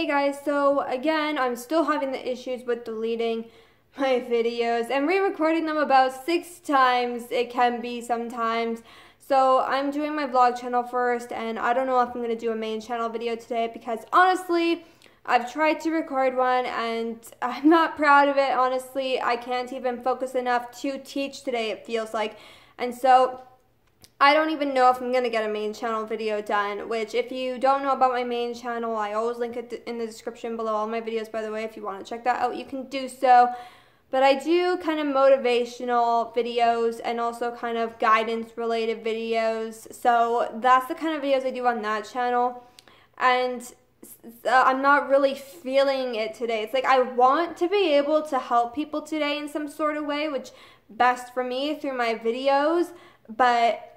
Hey guys, so again, I'm still having the issues with deleting my videos and re-recording them about six times. It can be sometimes. So I'm doing my vlog channel first and I don't know if I'm going to do a main channel video today because honestly, I've tried to record one and I'm not proud of it, honestly. I can't even focus enough to teach today, it feels like. And so I don't even know if I'm going to get a main channel video done, which if you don't know about my main channel, I always link it in the description below all my videos, by the way. If you want to check that out, you can do so. But I do kind of motivational videos and also kind of guidance related videos. So that's the kind of videos I do on that channel. And uh, I'm not really feeling it today. It's like I want to be able to help people today in some sort of way, which best for me through my videos, but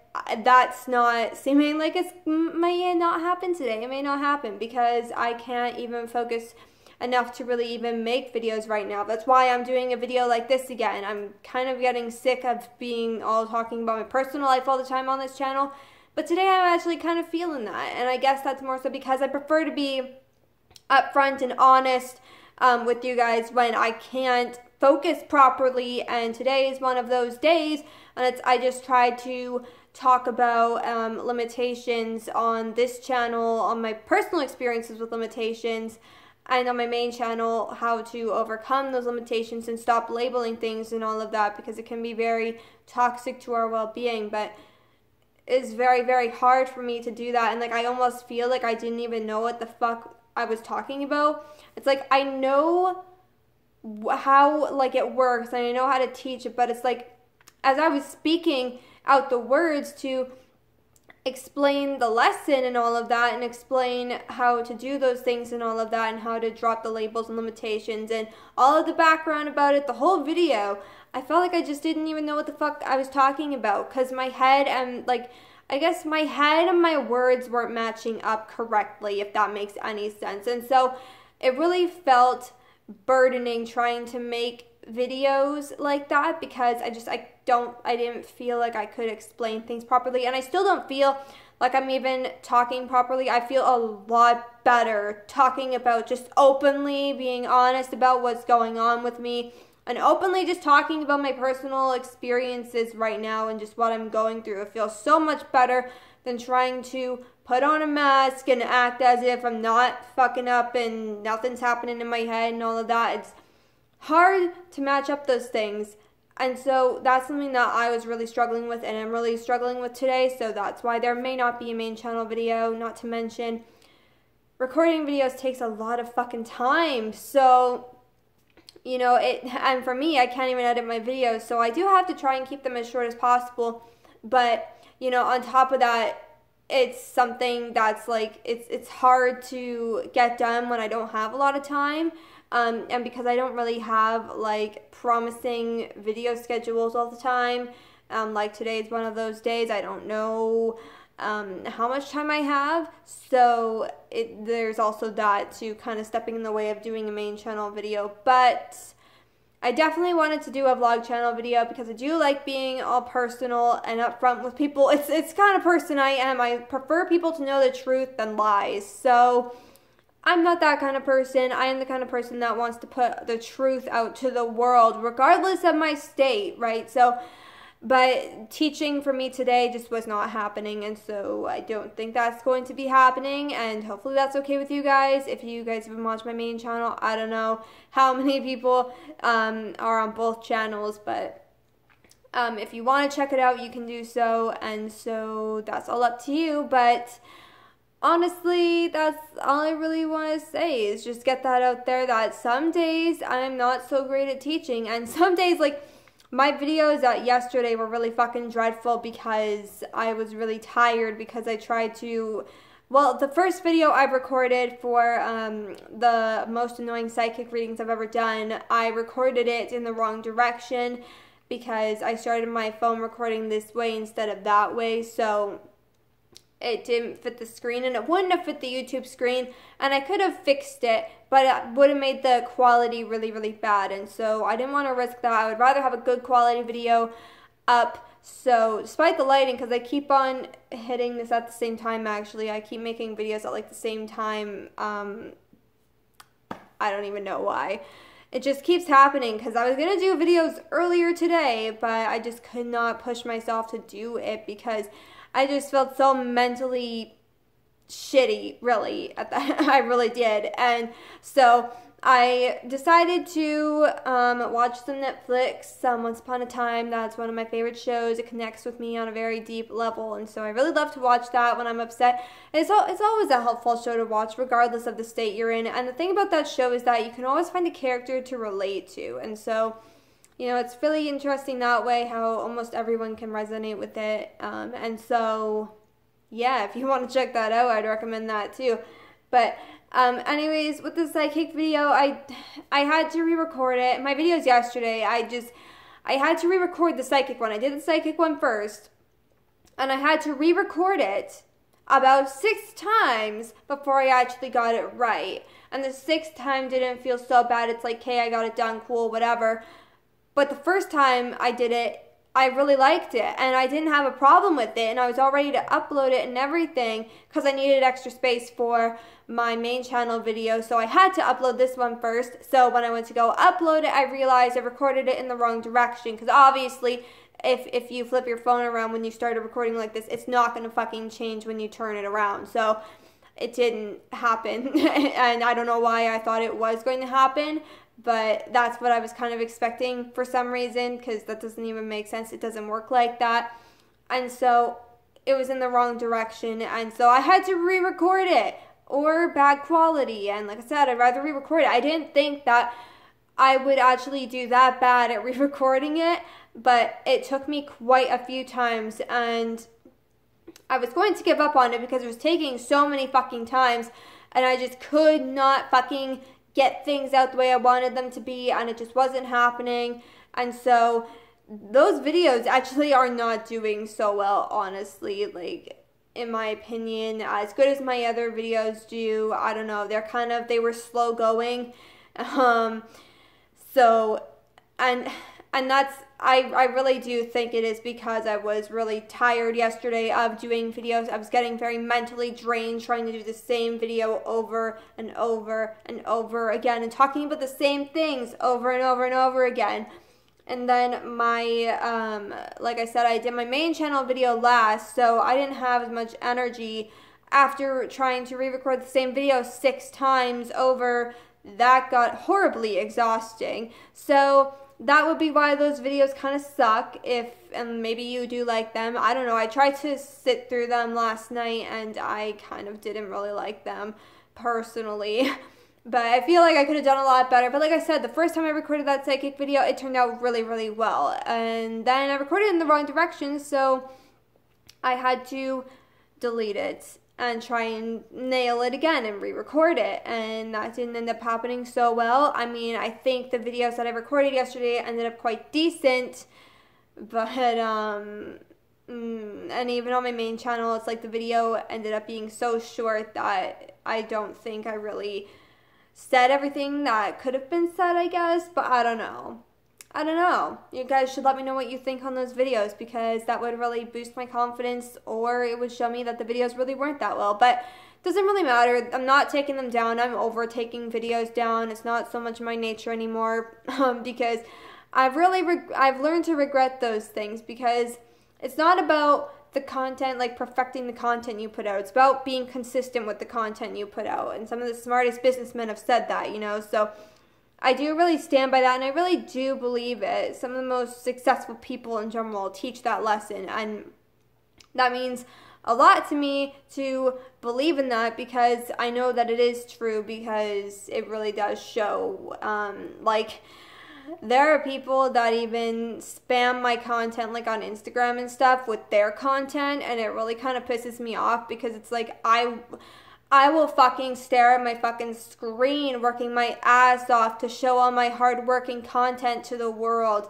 that's not seeming like it may not happen today. It may not happen because I can't even focus enough to really even make videos right now. That's why I'm doing a video like this again. I'm kind of getting sick of being all talking about my personal life all the time on this channel. But today I'm actually kind of feeling that. And I guess that's more so because I prefer to be upfront and honest um, with you guys when I can't focus properly. And today is one of those days. And it's I just try to talk about um, limitations on this channel, on my personal experiences with limitations, and on my main channel, how to overcome those limitations and stop labeling things and all of that because it can be very toxic to our well being. But it's very, very hard for me to do that. And like, I almost feel like I didn't even know what the fuck I was talking about. It's like, I know how like it works and I know how to teach it, but it's like, as I was speaking, out the words to explain the lesson and all of that and explain how to do those things and all of that and how to drop the labels and limitations and all of the background about it, the whole video. I felt like I just didn't even know what the fuck I was talking about because my head and like I guess my head and my words weren't matching up correctly, if that makes any sense. And so it really felt burdening trying to make videos like that because I just I don't I didn't feel like I could explain things properly and I still don't feel like I'm even talking properly. I feel a lot better talking about just openly being honest about what's going on with me and openly just talking about my personal experiences right now and just what I'm going through. It feels so much better than trying to put on a mask and act as if I'm not fucking up and nothing's happening in my head and all of that. It's hard to match up those things. And so that's something that I was really struggling with and I'm really struggling with today. So that's why there may not be a main channel video, not to mention recording videos takes a lot of fucking time. So, you know, it and for me, I can't even edit my videos. So I do have to try and keep them as short as possible. But, you know, on top of that, it's something that's like it's it's hard to get done when I don't have a lot of time. Um, and because I don't really have like promising video schedules all the time, um, like today is one of those days, I don't know um, how much time I have. So it, there's also that to kind of stepping in the way of doing a main channel video. But I definitely wanted to do a vlog channel video because I do like being all personal and upfront with people. It's, it's kind of person I am. I prefer people to know the truth than lies. So I'm not that kind of person. I am the kind of person that wants to put the truth out to the world, regardless of my state, right? So, but teaching for me today just was not happening, and so I don't think that's going to be happening, and hopefully that's okay with you guys. If you guys have watched my main channel, I don't know how many people um, are on both channels, but um, if you want to check it out, you can do so, and so that's all up to you, but honestly, that's all I really want to say is just get that out there that some days I'm not so great at teaching, and some days, like, my videos that yesterday were really fucking dreadful because I was really tired because I tried to. Well, the first video I recorded for um, the most annoying psychic readings I've ever done, I recorded it in the wrong direction because I started my phone recording this way instead of that way. So it didn't fit the screen and it wouldn't have fit the YouTube screen and I could have fixed it but it would have made the quality really really bad and so I didn't want to risk that. I would rather have a good quality video up. So despite the lighting because I keep on hitting this at the same time actually. I keep making videos at like the same time um, I don't even know why. It just keeps happening because I was going to do videos earlier today, but I just could not push myself to do it because I just felt so mentally shitty, really. At I really did. And so I decided to um, watch some Netflix. Um, Once Upon a Time, that's one of my favorite shows. It connects with me on a very deep level, and so I really love to watch that when I'm upset. it's all, it's always a helpful show to watch, regardless of the state you're in. And the thing about that show is that you can always find a character to relate to, and so you know it's really interesting that way how almost everyone can resonate with it. Um, and so yeah, if you want to check that out, I'd recommend that too. But um, anyways, with the psychic video, I I had to re-record it. My videos yesterday, I just I had to re-record the psychic one. I did the psychic one first, and I had to re-record it about six times before I actually got it right. And the sixth time didn't feel so bad. It's like, hey, I got it done, cool, whatever. But the first time I did it, I really liked it and I didn't have a problem with it and I was all ready to upload it and everything because I needed extra space for my main channel video so I had to upload this one first. So when I went to go upload it I realized I recorded it in the wrong direction because obviously if, if you flip your phone around when you start a recording like this it's not going to fucking change when you turn it around. So it didn't happen and I don't know why I thought it was going to happen but that's what I was kind of expecting for some reason because that doesn't even make sense. It doesn't work like that. And so it was in the wrong direction. And so I had to re record it or bad quality. And like I said, I'd rather re record it. I didn't think that I would actually do that bad at re recording it, but it took me quite a few times. And I was going to give up on it because it was taking so many fucking times. And I just could not fucking get things out the way I wanted them to be, and it just wasn't happening. And so those videos actually are not doing so well, honestly. Like, in my opinion, as good as my other videos do. I don't know. They're kind of, they were slow going. Um, so, and, and that's, I, I really do think it is because I was really tired yesterday of doing videos. I was getting very mentally drained trying to do the same video over and over and over again and talking about the same things over and over and over again. And then my, um, like I said, I did my main channel video last, so I didn't have as much energy after trying to re-record the same video six times over. That got horribly exhausting. So that would be why those videos kind of suck if and maybe you do like them. I don't know i tried to sit through them last night and i kind of didn't really like them personally. But i feel like i could have done a lot better. But like i said the first time i recorded that psychic video it turned out really really well. And then i recorded in the wrong direction so i had to delete it and try and nail it again and re-record it and that didn't end up happening so well. I mean i think the videos that i recorded yesterday ended up quite decent but um mm, and even on my main channel it's like the video ended up being so short that i don't think i really said everything that could have been said i guess but i don't know I don't know. You guys should let me know what you think on those videos because that would really boost my confidence or it would show me that the videos really weren't that well. But doesn't really matter. I'm not taking them down. I'm over taking videos down. It's not so much my nature anymore um, because I've really I've learned to regret those things because it's not about the content like perfecting the content you put out. It's about being consistent with the content you put out. And some of the smartest businessmen have said that, you know. So I do really stand by that and I really do believe it. Some of the most successful people in general teach that lesson and that means a lot to me to believe in that because I know that it is true because it really does show. Um, like, there are people that even spam my content like on Instagram and stuff with their content and it really kind of pisses me off because it's like I I will fucking stare at my fucking screen working my ass off to show all my hardworking content to the world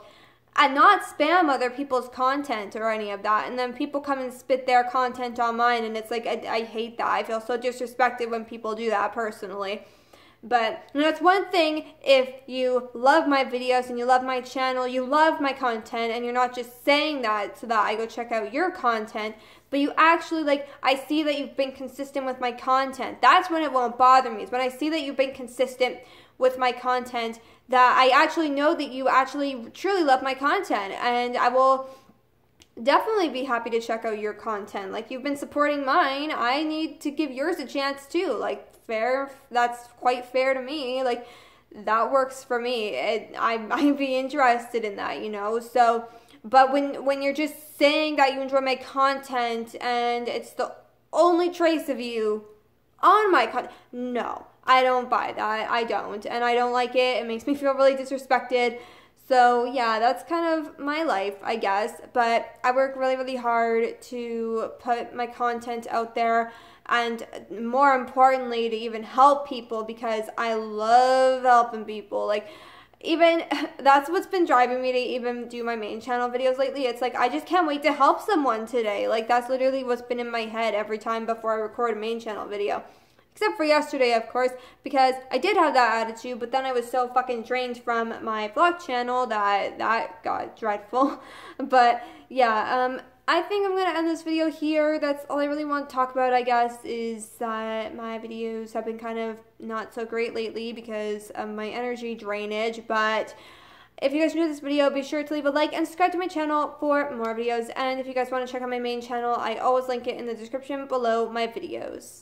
and not spam other people's content or any of that. And then people come and spit their content on mine, and it's like, I, I hate that. I feel so disrespected when people do that personally. But it's one thing if you love my videos and you love my channel, you love my content, and you're not just saying that so that I go check out your content, but you actually like I see that you've been consistent with my content. That's when it won't bother me. It's when I see that you've been consistent with my content that I actually know that you actually truly love my content and I will definitely be happy to check out your content. Like you've been supporting mine, I need to give yours a chance too. Like fair, that's quite fair to me. Like that works for me. It, I I'd be interested in that, you know. So but when when you're just saying that you enjoy my content and it's the only trace of you on my content, no, I don't buy that. I don't, and I don't like it. It makes me feel really disrespected. So yeah, that's kind of my life, I guess. But I work really, really hard to put my content out there and more importantly to even help people because I love helping people. Like even that's what's been driving me to even do my main channel videos lately. It's like I just can't wait to help someone today. Like that's literally what's been in my head every time before I record a main channel video. Except for yesterday, of course, because I did have that attitude, but then I was so fucking drained from my vlog channel that that got dreadful. But yeah, um, I think I'm going to end this video here. That's all I really want to talk about, I guess, is that my videos have been kind of not so great lately because of my energy drainage. But if you guys enjoyed this video, be sure to leave a like and subscribe to my channel for more videos. And if you guys want to check out my main channel, I always link it in the description below my videos.